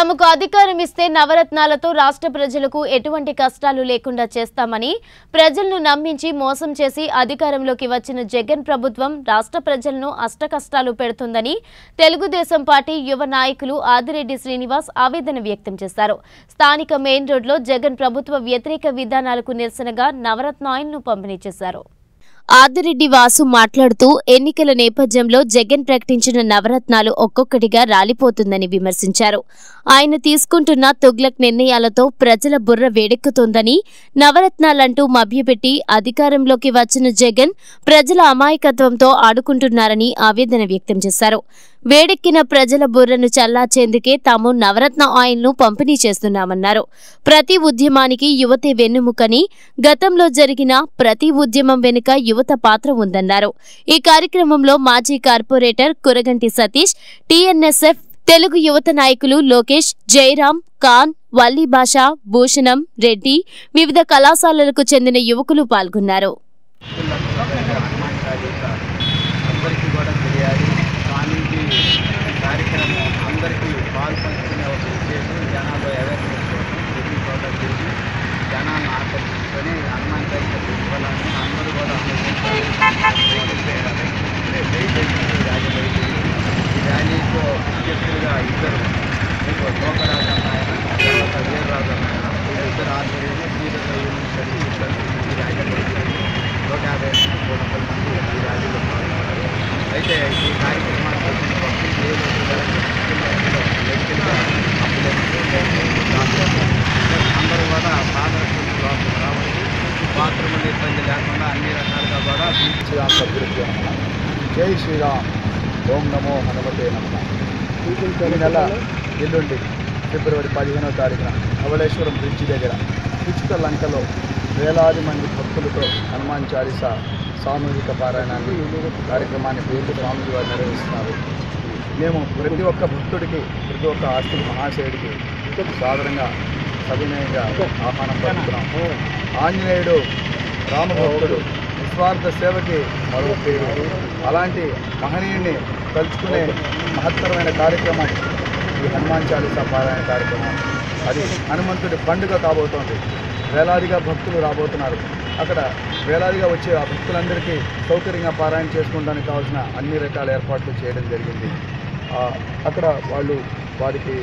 తమకు అధికారం ఇస్తే నవరత్నాలతో రాష్ట్ర ప్రజలకు ఎటువంటి కష్టాలు లేకుండా చేస్తామని ప్రజలను నమ్మించి మోసం చేసి అధికారంలోకి వచ్చిన జగన్ ప్రభుత్వం రాష్ట్ర ప్రజలను అష్టకష్టాలు పెడుతుందని తెలుగుదేశం పార్టీ యువ నాయకులు ఆదిరెడ్డి శ్రీనివాస్ ఆవేదన వ్యక్తం చేశారు. స్థానిక మెయిన్ రోడ్లో జగన్ ప్రభుత్వ వ్యతిరేక విధానాలకు నిరసనగా నవరత్న ఆయిల్ను పంపిణీ చేశారు. ఆదిరెడ్డి వాసు మాట్లాడుతూ ఎన్నికల నేపథ్యంలో జగన్ ప్రకటించిన నవరత్నాలు ఒక్కొక్కటిగా రాలిపోతుందని విమర్శించారు. ఆయన తీసుకుంటున్న తుగ్లక్ నిర్ణయాలతో ప్రజల బుర్ర వేడెక్కుతోందని నవరత్నాలంటూ మభ్యపెట్టి అధికారంలోకి వచ్చిన జగన్ ప్రజల అమాయకత్వంతో ఆడుకుంటున్నారని ఆవేదన వ్యక్తం చేశారు. వేడెక్కిన ప్రజల బుర్రను చల్లార్చేందుకే తాము నవరత్న ఆయిల్ను పంపిణీ చేస్తున్నామన్నారు. ప్రతి ఉద్యమానికి యువతే వెన్నుముకని గతంలో జరిగిన ప్రతి ఉద్యమం వెనుక యువత పాత్ర ఉందన్నారు. ఈ కార్యక్రమంలో మాజీ కార్పొరేటర్ కురగంటి సతీష్ టీఎన్ఎస్ఎఫ్ తెలుగు యువత నాయకులు లోకేష్ జయరాం ఖాన్ వల్లి భాష భూషణం రెడ్డి వివిధ కళాశాలలకు చెందిన యువకులు పాల్గొన్నారు. ఆకర్షించుకొని హనుమాన్ చాలీస పెట్టుకోవాలని అందరూ కూడా రాజబడి ఈ ర్యాలీతో ముఖ్యస్తులుగా ఇద్దరు లోకరాజు అన్నాయన తర్వాత వీరరాజు అన్నాయన వీళ్ళిద్దరు ఆధ్వర్యంలో శ్రీరంగ యూనివర్సిటీ ఇద్దరు ఈ రాజబడి నూట యాభై కోట్ల మంది ఈ ర్యాలీలో పాల్గొన్నారు అయితే ఈ కార్యక్రమానికి వచ్చిన శ్రీరామ్ సద్గురుభ్యో నమః. జై శ్రీరామ్. ఓం నమో హనుమతే నమః. ఈ నెల ఎల్లుండి ఫిబ్రవరి పదిహేనవ తారీఖున ధవళేశ్వరం బ్రిడ్జి దగ్గర ఉచిత లంకలో వేలాది మంది భక్తులతో హనుమాన్ చాలీస సామూహిక పారాయణాన్ని కార్యక్రమాన్ని పూర్తి స్వామిజీ వారు నిర్వహిస్తున్నారు. మేము ప్రతి ఒక్క భక్తుడికి ప్రతి ఒక్క ఆస్తి మహాశయుడికి సాధారణంగా సవినయంగా ఆహ్వానం పలుకుతున్నాం. ఆంజనేయుడు రామభక్తుడు నిస్వార్థ సేవకి మరో పేరు. అలాంటి మహనీయుడిని తలుచుకునే మహత్తరమైన కార్యక్రమం ఈ హనుమాన్ చాలీసా పారాయణ కార్యక్రమం. అది హనుమంతుడి పండుగ కాబోతోంది. వేలాదిగా భక్తులు రాబోతున్నారు. అక్కడ వేలాదిగా వచ్చే ఆ భక్తులందరికీ సౌకర్యంగా పారాయణ చేసుకోవడానికి కావాల్సిన అన్ని రకాల ఏర్పాట్లు చేయడం జరిగింది. అక్కడ వాళ్ళు వారికి